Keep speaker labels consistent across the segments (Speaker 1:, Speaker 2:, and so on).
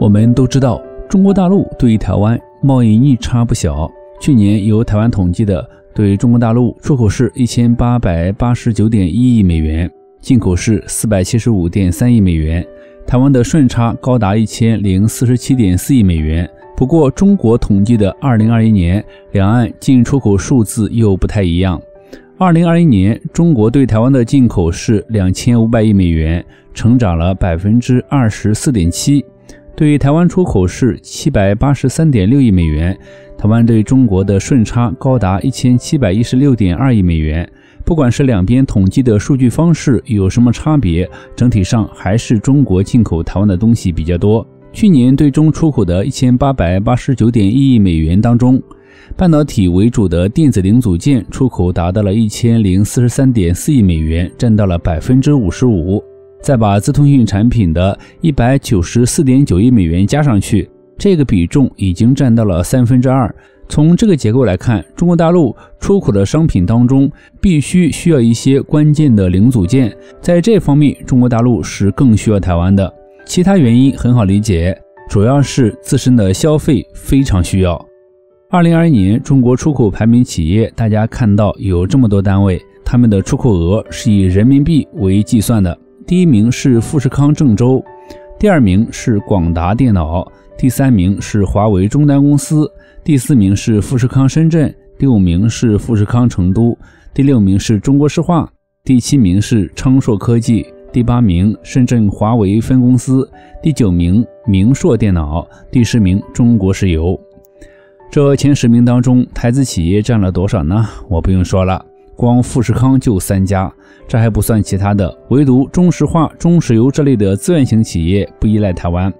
Speaker 1: 我们都知道，中国大陆对于台湾贸易逆差不小。去年由台湾统计的，对中国大陆出口是一千八百八十九点一亿美元，进口是四百七十五点三亿美元，台湾的顺差高达一千零四十七点四亿美元。不过，中国统计的二零二一年两岸进出口数字又不太一样。二零二一年，中国对台湾的进口是两千五百亿美元，成长了百分之二十四点七。对台湾出口是七百八十三点六亿美元，台湾对中国的顺差高达一千七百一十六点二亿美元。不管是两边统计的数据方式有什么差别，整体上还是中国进口台湾的东西比较多。去年对中出口的一千八百八十九点一亿美元当中，半导体为主的电子零组件出口达到了一千零四十三点四亿美元，占到了百分之五十五。再把资通讯产品的一百九十四点九亿美元加上去，这个比重已经占到了三分之二。从这个结构来看，中国大陆出口的商品当中必须需要一些关键的零组件，在这方面，中国大陆是更需要台湾的。其他原因很好理解，主要是自身的消费非常需要。二零二一年中国出口排名企业，大家看到有这么多单位，他们的出口额是以人民币为计算的。第一名是富士康郑州，第二名是广达电脑，第三名是华为终端公司，第四名是富士康深圳，第五名是富士康成都，第六名是中国石化，第七名是昌硕科技，第八名深圳华为分公司，第九名明硕电脑，第十名中国石油。这前十名当中，台资企业占了多少呢？我不用说了。光富士康就三家，这还不算其他的，唯独中石化、中石油这类的资源型企业不依赖台湾。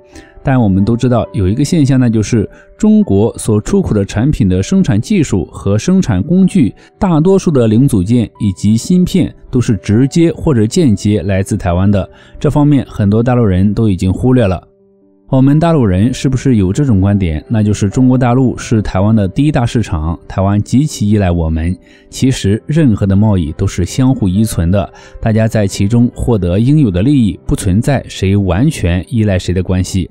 Speaker 1: 但我们都知道有一个现象，那就是中国所出口的产品的生产技术和生产工具，大多数的零组件以及芯片都是直接或者间接来自台湾的。这方面很多大陆人都已经忽略了。我们大陆人是不是有这种观点？那就是中国大陆是台湾的第一大市场，台湾极其依赖我们。其实，任何的贸易都是相互依存的，大家在其中获得应有的利益，不存在谁完全依赖谁的关系。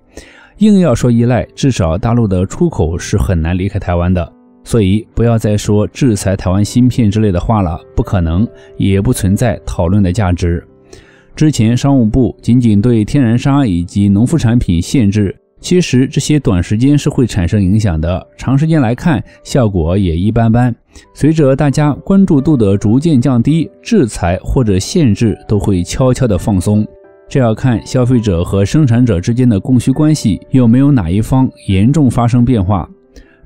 Speaker 1: 硬要说依赖，至少大陆的出口是很难离开台湾的。所以，不要再说制裁台湾芯片之类的话了，不可能，也不存在讨论的价值。之前商务部仅仅对天然砂以及农副产品限制，其实这些短时间是会产生影响的，长时间来看效果也一般般。随着大家关注度的逐渐降低，制裁或者限制都会悄悄的放松，这要看消费者和生产者之间的供需关系有没有哪一方严重发生变化。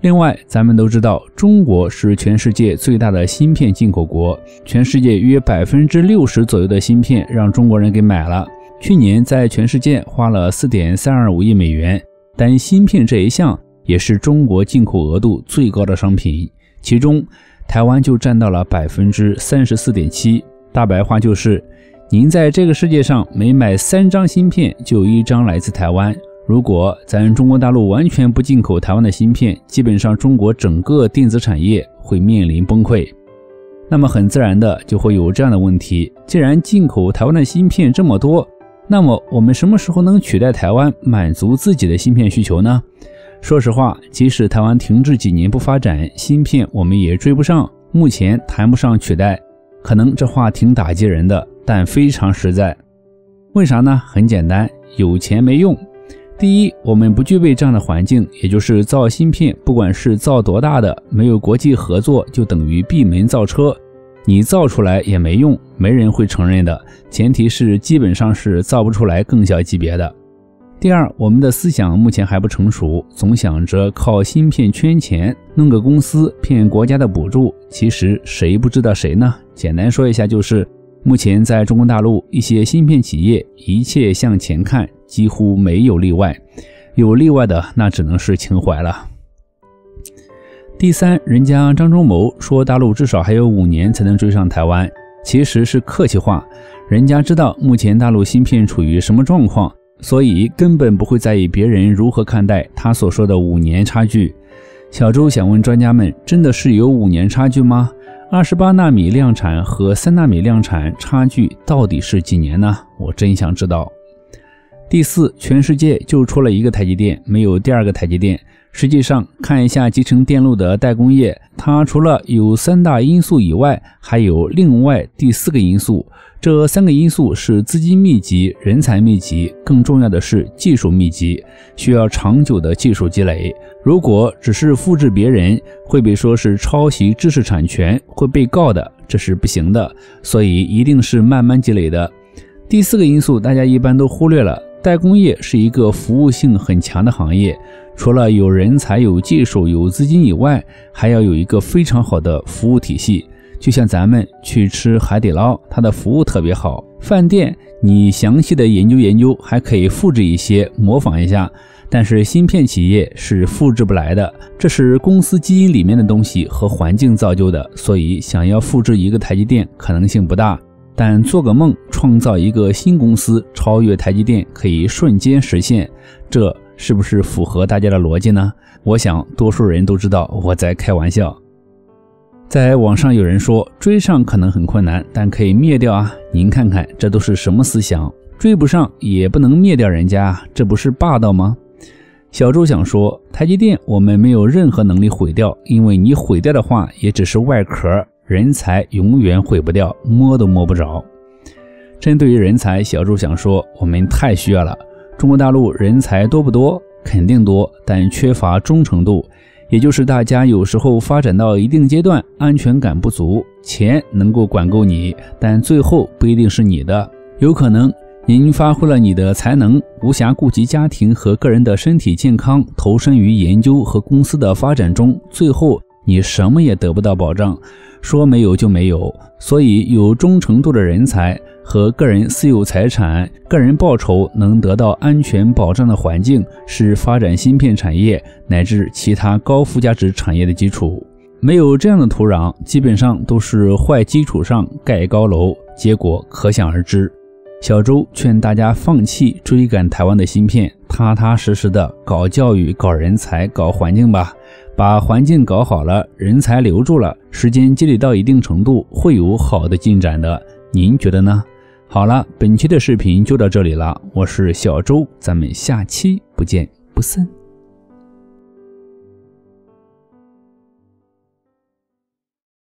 Speaker 1: 另外，咱们都知道，中国是全世界最大的芯片进口国，全世界约百分之六十左右的芯片让中国人给买了。去年在全世界花了四点三二五亿美元，但芯片这一项也是中国进口额度最高的商品，其中台湾就占到了百分之三十四点七。大白话就是，您在这个世界上每买三张芯片，就有一张来自台湾。如果咱中国大陆完全不进口台湾的芯片，基本上中国整个电子产业会面临崩溃。那么很自然的就会有这样的问题：既然进口台湾的芯片这么多，那么我们什么时候能取代台湾，满足自己的芯片需求呢？说实话，即使台湾停滞几年不发展，芯片我们也追不上。目前谈不上取代，可能这话挺打击人的，但非常实在。为啥呢？很简单，有钱没用。第一，我们不具备这样的环境，也就是造芯片，不管是造多大的，没有国际合作，就等于闭门造车，你造出来也没用，没人会承认的。前提是基本上是造不出来更小级别的。第二，我们的思想目前还不成熟，总想着靠芯片圈钱，弄个公司骗国家的补助，其实谁不知道谁呢？简单说一下，就是目前在中国大陆一些芯片企业，一切向前看。几乎没有例外，有例外的那只能是情怀了。第三，人家张忠谋说大陆至少还有五年才能追上台湾，其实是客气话。人家知道目前大陆芯片处于什么状况，所以根本不会在意别人如何看待他所说的五年差距。小周想问专家们，真的是有五年差距吗？二十八纳米量产和三纳米量产差距到底是几年呢？我真想知道。第四，全世界就出了一个台积电，没有第二个台积电。实际上，看一下集成电路的代工业，它除了有三大因素以外，还有另外第四个因素。这三个因素是资金密集、人才密集，更重要的是技术密集，需要长久的技术积累。如果只是复制别人，会被说是抄袭知识产权，会被告的，这是不行的。所以一定是慢慢积累的。第四个因素，大家一般都忽略了。代工业是一个服务性很强的行业，除了有人才、有技术、有资金以外，还要有一个非常好的服务体系。就像咱们去吃海底捞，它的服务特别好。饭店你详细的研究研究，还可以复制一些，模仿一下。但是芯片企业是复制不来的，这是公司基因里面的东西和环境造就的，所以想要复制一个台积电可能性不大。但做个梦，创造一个新公司，超越台积电，可以瞬间实现，这是不是符合大家的逻辑呢？我想多数人都知道我在开玩笑。在网上有人说追上可能很困难，但可以灭掉啊！您看看这都是什么思想？追不上也不能灭掉人家，这不是霸道吗？小周想说，台积电我们没有任何能力毁掉，因为你毁掉的话，也只是外壳。人才永远毁不掉，摸都摸不着。针对于人才，小朱想说，我们太需要了。中国大陆人才多不多？肯定多，但缺乏忠诚度，也就是大家有时候发展到一定阶段，安全感不足。钱能够管够你，但最后不一定是你的。有可能您发挥了你的才能，无暇顾及家庭和个人的身体健康，投身于研究和公司的发展中，最后你什么也得不到保障。说没有就没有，所以有忠诚度的人才和个人私有财产、个人报酬能得到安全保障的环境，是发展芯片产业乃至其他高附加值产业的基础。没有这样的土壤，基本上都是坏基础上盖高楼，结果可想而知。小周劝大家放弃追赶台湾的芯片，踏踏实实的搞教育、搞人才、搞环境吧。把环境搞好了，人才留住了，时间积累到一定程度，会有好的进展的。您觉得呢？好了，本期的视频就到这里了，我是小周，咱们下期不见不散。